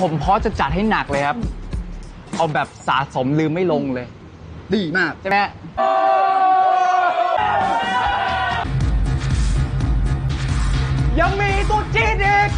ผมพร้อมจะจัดให้หนักเลยครับ เอาแบบสะสมลืมไม่ลงเลย ดีมากใช่ไหมยังมีตุ๊จีนอีก